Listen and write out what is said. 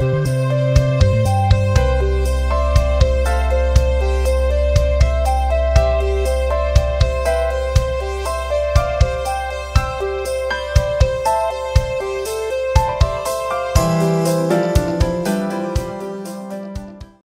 you